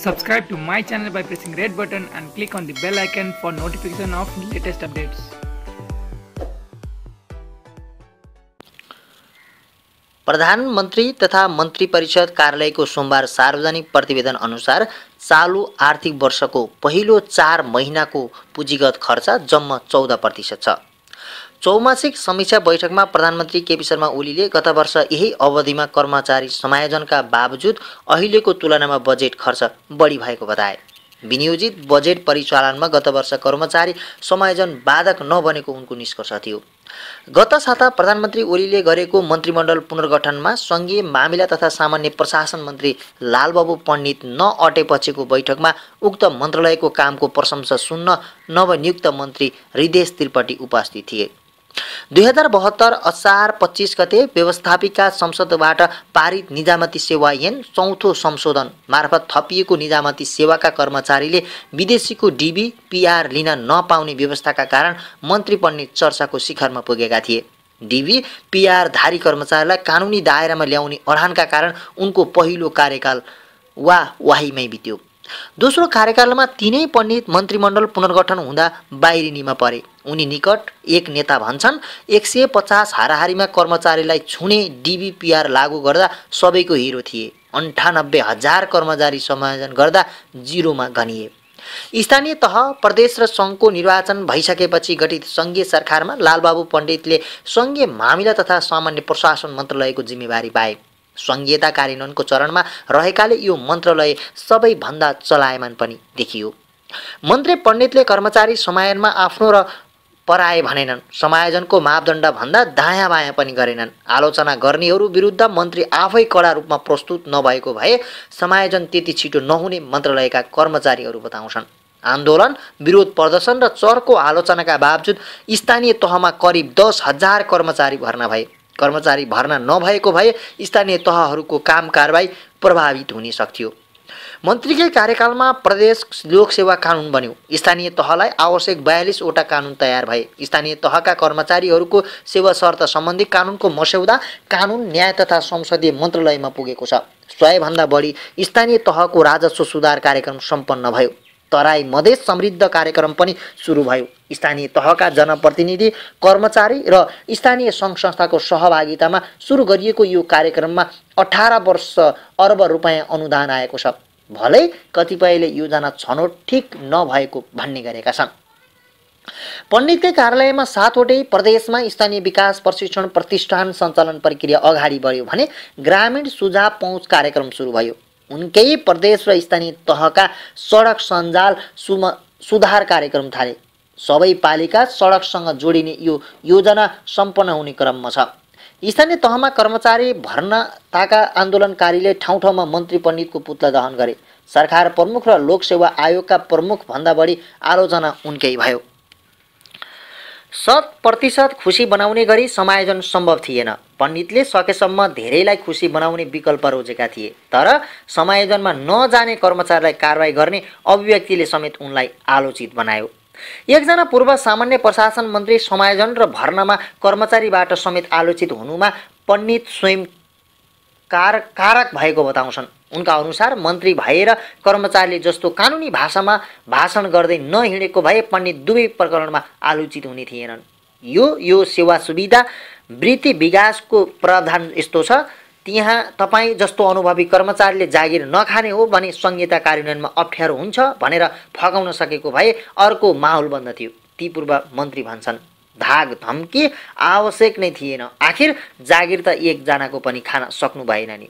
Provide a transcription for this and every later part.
Subscribe to my channel by pressing red button and click on the bell icon for notification of latest updates. प्रधानमन्त्री तथा मन्त्री परिषद कार्यालयको सोमबार सार्वजनिक प्रतिवेदन अनुसार चालु आर्थिक वर्षको पहिलो चार महिनाको पुँजीगत खर्च जम्मा चौध प्रतिशत छ चौमासिक समीक्षा बैठकमा प्रधानमन्त्री केपी शर्मा ओलीले गत वर्ष यही अवधिमा कर्मचारी समायोजनका बावजुद अहिलेको तुलनामा बजेट खर्च बढी भएको बताए। विनियोजित बजेट परिचालनमा गत वर्ष कर्मचारी समायोजन बाधक नबनेको उनको निष्कर्ष थियो। गत साता प्रधानमन्त्री ओलीले गरेको मन्त्रीमण्डल पुनर्गठनमा सङ्घीय मामिला तथा सामान्य प्रशासन मन्त्री लालबाबु पण्डित नअटेपछिको बैठकमा उक्त मन्त्रालयको कामको प्रशंसा सुन्न नवनियुक्त मन्त्री हृदेश त्रिपाठी उपस्थित थिए। दुई हजार बहत्तर असार पच्चिस गते व्यवस्थापिका संसदबाट पारित निजामती सेवा ऐन चौथो संशोधन मार्फत थपिएको निजामती सेवाका कर्मचारीले विदेशीको डिबी पिआर लिन नपाउने व्यवस्थाका कारण मन्त्री पण्डित चर्चाको शिखरमा पुगेका थिए। डिबी पिआर धारी कर्मचारीलाई कानुनी दायरामा ल्याउने अडानका कारण उनको पहिलो कार्यकाल वा वाहीमै बित्यो। दोस्रो कार्यकालमा तिनै पण्डित मन्त्रीमण्डल पुनर्गठन हुँदा बाहिरिनीमा परे। उनी निकट एक नेता भन्छन्। एक सय पचास हाराहारीमा कर्मचारीलाई छुने डिबिपिआर लागू गर्दा सबैको हिरो थिए। अन्ठानब्बे हजार कर्मचारी समायोजन गर्दा जिरोमा गनिए। स्थानीय तह प्रदेश र सङ्घको निर्वाचन भइसकेपछि गठित सङ्घीय सरकारमा लालबाबु पण्डितले सङ्घीय मामिला तथा सामान्य प्रशासन मन्त्रालयको जिम्मेवारी पाए। सङ्घीयता कार्यान्वयनको चरणमा रहेकाले यो मन्त्रालय सबैभन्दा चलायमान पनि देखियो। मन्त्री पण्डितले कर्मचारी समायोजनमा आफ्नो र पराए भनेनन्। समायोजनको मापदण्डभन्दा दायाँ बायाँ पनि गरेनन्। आलोचना गर्नेहरू विरुद्ध मन्त्री आफै कडा रूपमा प्रस्तुत नभएको भए समायोजन त्यति छिटो नहुने मन्त्रालयका कर्मचारीहरू बताउँछन्। आन्दोलन विरोध प्रदर्शन र चर्को आलोचनाका बावजुद स्थानीय तहमा करिब दस हजार कर्मचारी भर्ना भए। कर्मचारी भर्ना नभएको भए स्थानीय तहहरूको काम कारवाही प्रभावित हुन सक्थ्यो। मन्त्रीकै कार्यकालमा प्रदेश लोकसेवा कानुन बन्यो। स्थानीय तहलाई आवश्यक बयालिसवटा कानुन तयार भए। स्थानीय तहका कर्मचारीहरूको सेवा शर्त सम्बन्धी कानुनको मस्यौदा कानुन न्याय तथा संसदीय मन्त्रालयमा पुगेको छ। सयभन्दा बढी स्थानीय तहको राजस्व सुधार कार्यक्रम सम्पन्न भयो। तराई मधेस समृद्ध कार्यक्रम पनि सुरु भयो। स्थानीय तहका जनप्रतिनिधि कर्मचारी र स्थानीय सङ्घ संस्थाको सहभागितामा सुरु गरिएको यो कार्यक्रममा अठार वर्ष अर्ब रुपियाँ अनुदान आएको छ। भलै कतिपयले योजना छनौट ठिक नभएको भन्ने गरेका छन्। पण्डितकै कार्यालयमा सातवटै प्रदेशमा स्थानीय विकास प्रशिक्षण प्रतिष्ठान सञ्चालन प्रक्रिया अगाडि बढ्यो भने ग्रामीण सुझाव पहुँच कार्यक्रम सुरु भयो। उनकै प्रदेश र स्थानीय तहका सडक सञ्जाल सुम सुधार कार्यक्रम थाले। सबै पालिका सडकसँग जोडिने यो योजना सम्पन्न हुने क्रममा छ। स्थानीय तहमा कर्मचारी भर्नाताका आन्दोलनकारीले ठाउँ ठाउँमा मन्त्री पण्डितको पुत्ला दहन गरे। सरकार प्रमुख र लोकसेवा आयोगका प्रमुखभन्दा बढी आलोचना उनकै भयो। शत प्रतिशत खुसी बनाउने गरी समायोजन सम्भव थिएन। पण्डितले सकेसम्म धेरैलाई खुसी बनाउने विकल्प रोजेका थिए। तर समायोजनमा नजाने कर्मचारीलाई कारवाही गर्ने अभिव्यक्तिले समेत उनलाई आलोचित बनायो। एकजना पूर्व सामान्य प्रशासन मन्त्री समायोजन र भर्नामा कर्मचारीबाट समेत आलोचित हुनुमा पण्डित स्वयं कार कारक भएको बताउँछन्। उनका अनुसार मन्त्री भएर कर्मचारीले जस्तो कानुनी भाषामा भाषण गर्दै नहिँडेको भए पण्डित दुवै प्रकरणमा आलोचित हुने थिएनन्। यो यो सेवा सुविधा वृत्ति विकासको प्रावधान यस्तो छ। त्यहाँ तपाईँ जस्तो अनुभवी कर्मचारीले जागिर नखाने हो भने संहिता कार्यान्वयनमा अप्ठ्यारो हुन्छ भनेर फगाउन सकेको भए अर्को माहौल बन्द थियो। ती पूर्व मन्त्री भन्छन् धाग धम्की आवश्यक नै थिएन। आखिर जागिर त एकजनाको पनि खान सक्नु भएन नि।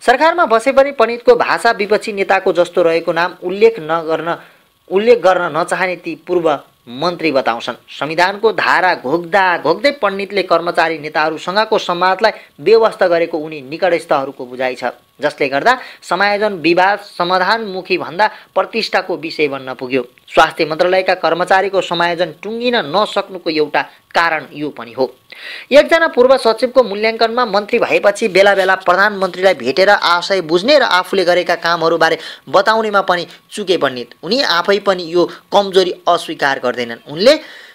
सरकारमा बसे पनि पण्डितको भाषा विपक्षी नेताको जस्तो रहेको नाम उल्लेख नगर्न उल्लेख गर्न नचाहने ती पूर्व मन्त्री बताउँछन्। संविधानको धारा घोक्दा घोक्दै पण्डितले कर्मचारी नेताहरूसँगको संवादलाई व्यवस्था गरेको उनी निकटस्थहरूको बुझाइ छ। जसले गर्दा समायोजन विवाद समाधानमुखी भन्दा प्रतिष्ठाको विषय बन्न पुग्यो। स्वास्थ्य मन्त्रालयका कर्मचारीको समायोजन टुङ्गिन नसक्नुको एउटा कारण यो पनि हो। एकजना पूर्व सचिवको मूल्याङ्कनमा मन्त्री भएपछि बेला बेला प्रधानमन्त्रीलाई भेटेर आशय बुझ्ने र आफूले गरेका कामहरूबारे बताउनेमा पनि चुके पण्डित उनी आफै पनि यो कमजोरी अस्वीकार गर्दैनन्। उनले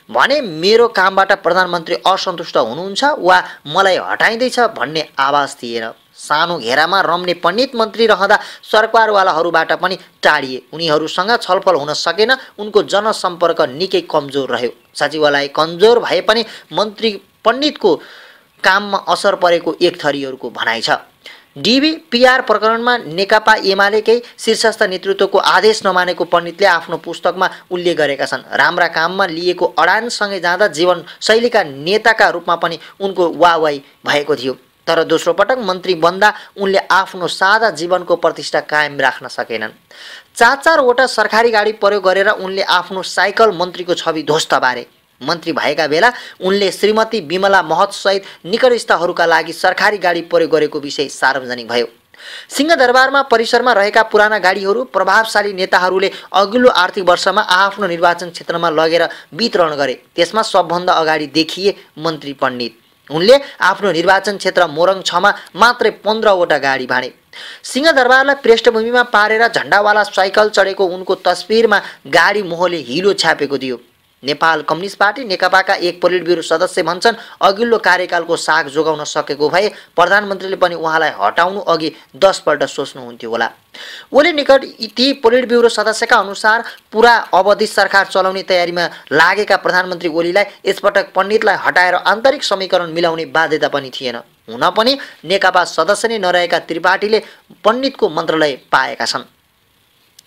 भने मेरो कामबाट प्रधानमन्त्री असन्तुष्ट हुनुहुन्छ वा मलाई हटाइँदैछ भन्ने आवाज थिएन सानो घेरामा रम्ने पण्डित मन्त्री रहँदा सरकारवालाहरूबाट पनि टाढिए। उनीहरूसँग छलफल हुन सकेन उनको जनसम्पर्क निकै कमजोर रह्यो। सचिवालय कमजोर भए पनि मन्त्री पण्डितको काममा असर परेको एक थरीहरूको भनाइ छ। डिबी पिआर प्रकरणमा नेकपा एमालेकै शीर्षस्थ नेतृत्वको आदेश नमानेको पण्डितले आफ्नो पुस्तकमा उल्लेख गरेका छन्। राम्रा काममा लिएको अडानसँगै जाँदा जीवनशैलीका नेताका रूपमा पनि उनको वाहवाही भएको थियो। तर दोस्रो पटक मन्त्री बन्दा उनले आफ्नो सादा जीवनको प्रतिष्ठा कायम राख्न सकेनन्। चार चारवटा सरकारी गाडी प्रयोग गरेर उनले आफ्नो साइकल मन्त्रीको छवि ध्वस्त बारे मन्त्री भएका बेला उनले श्रीमती विमला महतसहित निकटस्थहरूका लागि सरकारी गाडी प्रयोग गरेको विषय सार्वजनिक भयो। सिंहदरबारमा परिसरमा रहेका पुराना गाडीहरू प्रभावशाली नेताहरूले अघिल्लो आर्थिक वर्षमा आफ्नो निर्वाचन क्षेत्रमा लगेर वितरण गरे। त्यसमा सबभन्दा अगाडि देखिए मन्त्री पण्डित। उनले आफ्नो निर्वाचन क्षेत्र मोरङ छमा मात्रै पन्ध्रवटा गाडी भाँडे सिंहदरबारलाई पृष्ठभूमिमा पारेर झन्डावाला साइकल चढेको उनको तस्विरमा गाडी मोहले हिलो छापेको थियो। नेपाल कम्युनिस्ट पार्टी नेकपाका एक पोलिट ब्युरो सदस्य भन्छन् अघिल्लो कार्यकालको साग जोगाउन सकेको भए प्रधानमन्त्रीले पनि उहाँलाई हटाउनु अघि दसपल्ट सोच्नुहुन्थ्यो होला। ओली निकट ती पोलिट ब्युरो सदस्यका अनुसार पुरा अवधि सरकार चलाउने तयारीमा लागेका प्रधानमन्त्री ओलीलाई यसपटक पण्डितलाई हटाएर आन्तरिक समीकरण मिलाउने बाध्यता पनि थिएन। हुन पनि नेकपा सदस्य नै नरहेका त्रिपाठीले पण्डितको मन्त्रालय पाएका छन्।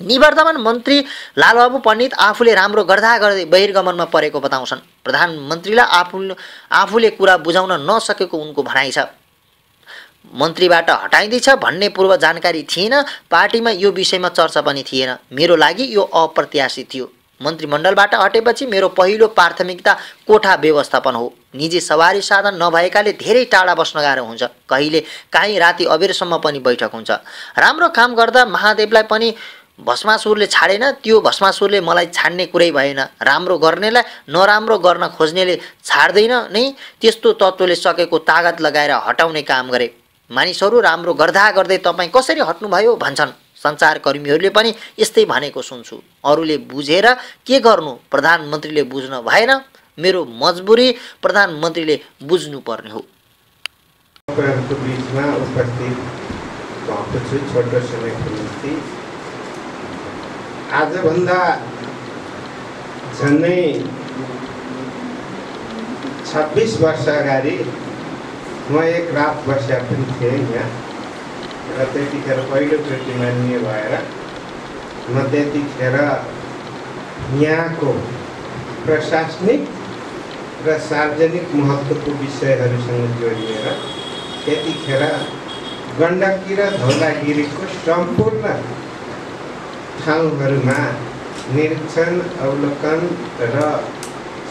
निवर्तमान मन्त्री लालबाबु पण्डित आफूले राम्रो गर्दा गर्दै बहिर्गमनमा परेको बताउँछन्। प्रधानमन्त्रीलाई आफू आफूले कुरा बुझाउन नसकेको उनको भनाइ छ। मन्त्रीबाट हटाइँदैछ भन्ने पूर्व जानकारी थिएन पार्टीमा यो विषयमा चर्चा पनि थिएन। मेरो लागि यो अप्रत्याशित थियो। मन्त्रीमण्डलबाट हटेपछि मेरो पहिलो प्राथमिकता कोठा व्यवस्थापन हो। निजी सवारी साधन नभएकाले धेरै टाढा बस्न गाह्रो हुन्छ। कहिले काहीँ राति अबेरसम्म पनि बैठक हुन्छ। राम्रो काम गर्दा महादेवलाई पनि भस्मासुरले छाडेन त्यो भस्मासुरले मलाई छाड्ने कुरै भएन। राम्रो गर्नेलाई नराम्रो गर्न खोज्नेले छाड्दैन नै त्यस्तो तत्त्वले सकेको तागत लगाएर हटाउने काम गरे। मानिसहरू राम्रो गर्दा गर्दै तपाईँ कसरी हट्नुभयो भन्छन्। सञ्चारकर्मीहरूले पनि यस्तै भनेको सुन्छु। अरूले बुझेर के गर्नु? प्रधानमन्त्रीले बुझ्न भएन। मेरो मजबुरी प्रधानमन्त्रीले बुझ्नुपर्ने हो। बिचमा उपस्थित भएको छु छोटो समयको निम्ति आजभन्दा झन्डै छब्बिस वर्ष अगाडि म एक रात बस्या पनि थिएँ यहाँ। र त्यतिखेर पहिलोचोटि मान्य भएर म त्यतिखेर यहाँको प्रशासनिक र सार्वजनिक महत्त्वको विषयहरूसँग जोडिएर त्यतिखेर गण्डकी र धौलागिरीको सम्पूर्ण ठाउँहरूमा निरीक्षण अवलोकन र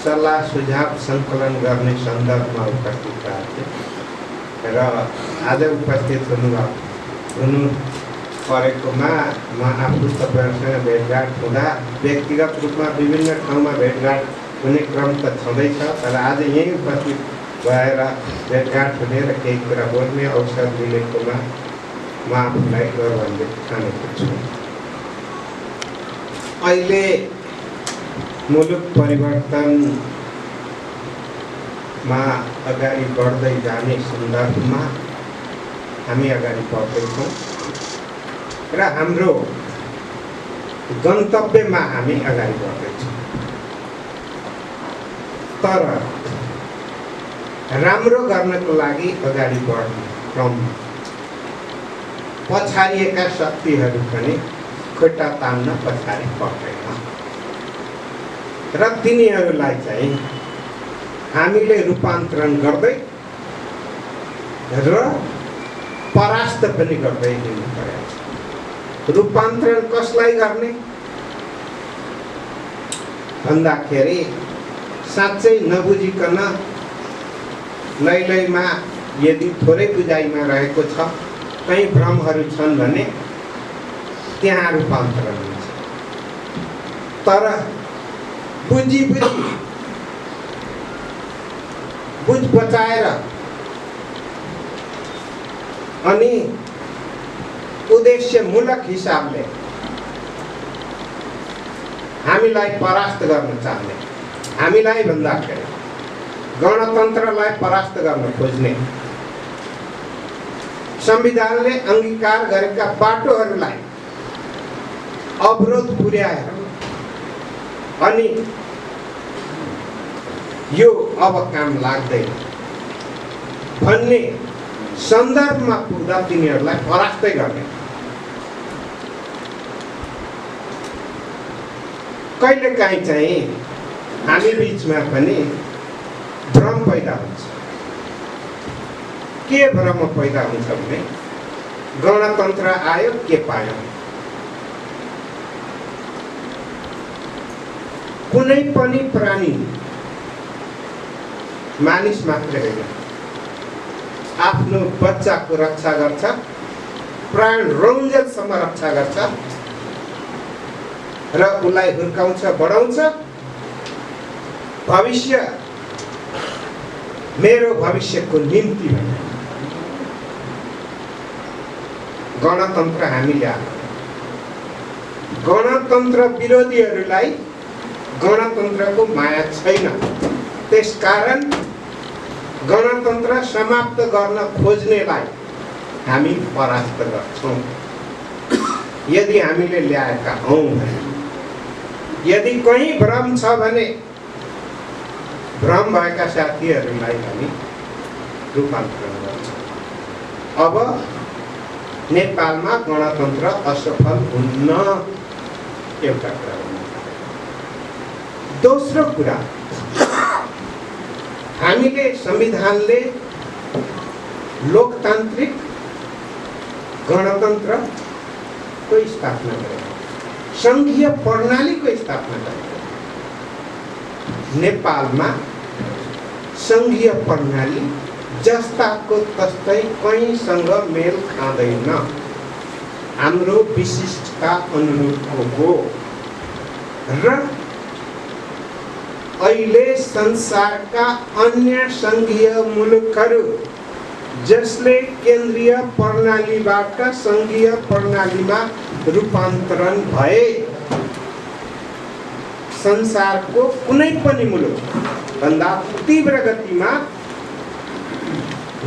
सल्लाह सुझाव सङ्कलन गर्ने सन्दर्भमा उपस्थित थिएँ र आज उपस्थित हुनुभयो हुनु परेकोमा म आफू तपाईँहरूसँग भेटघाट हुँदा व्यक्तिगत रूपमा विभिन्न ठाउँमा भेटघाट हुने क्रम त छँदैछ तर आज यहीँ उपस्थित भएर भेटघाट हुने र केही कुरा बोल्ने अवसर मिलेकोमा म आफूलाई गौरवान्वित ठानेको छु। अहिले मुलुक परिवर्तनमा अगाडि बढ्दै जाने सन्दर्भमा हामी अगाडि बढ्दैछौँ। र हाम्रो गन्तव्यमा हामी अगाडि बढ्दैछौँ। तर राम्रो गर्नको लागि अगाडि बढ्ने। क्रम पछाडिएका शक्तिहरू पनि खुट्टा तान्न पछाडि पर्दैन र तिनीहरूलाई चाहिँ हामीले रूपान्तरण गर्दै र परास्त पनि गर्दै हिँड्नु पर्यो। रूपान्तरण कसलाई गर्ने? भन्दाखेरि साँच्चै नबुझिकन लैलैमा यदि थोरै बुझाइमा रहेको छ कहीँ भ्रमहरू छन् भने त्यहाँ रूपान्तरण हुन्छ। तर बुझी बुझी बुझ बचाएर अनि उद्देश्यमूलक हिसाबले हामीलाई परास्त गर्न चाहने हामीलाई भन्दाखेरि गणतन्त्रलाई परास्त गर्न खोज्ने संविधानले अङ्गीकार गरेका बाटोहरूलाई अवरोध पुर्याएर अनि यो अब काम लाग्दैन। भन्ने सन्दर्भमा पुग्दा तिनीहरूलाई परास्तै गर्ने। कहिलेकाहीँ चाहिँ हामी बिचमा पनि भ्रम पैदा हुन्छ। के भ्रम पैदा हुन्छ भने गणतन्त्र आयो के पायो? कुनै पनि प्राणी मानिस मात्रै होइन। आफ्नो बच्चाको रक्षा गर्छ प्राण रौन्जेलसम्म रक्षा गर्छ र उसलाई हुर्काउँछ बढाउँछ। भविष्य मेरो भविष्यको निम्ति भने गणतन्त्र हामीले आएको गणतन्त्र विरोधीहरूलाई गणतन्त्रको माया छैन। त्यसकारण गणतन्त्र समाप्त गर्न खोज्नेलाई हामी परास्त गर्छौँ। यदि हामीले ल्याएका हौँ यदि कहीँ भ्रम छ भने भ्रम भएका साथीहरूलाई हामी रूपान्तरण गर्छौँ। अब नेपालमा गणतन्त्र असफल हुन्न एउटा कुरा दोस्रो कुरा। हामीले संविधानले लोकतान्त्रिक गणतन्त्रको स्थापना गरेको। सङ्घीय प्रणालीको स्थापना गरेको। नेपालमा सङ्घीय प्रणाली जस्ताको तस्तै कहीँसँग मेल खाँदैन। हाम्रो विशिष्टता अनुरूपको हो। र अहिले संसारका अन्य सङ्घीय मुलुकहरू जसले केन्द्रीय प्रणालीबाट सङ्घीय प्रणालीमा रूपान्तरण भए संसारको कुनै पनि मुलुक भन्दा तीव्र गतिमा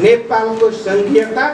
नेपालको सङ्घीयता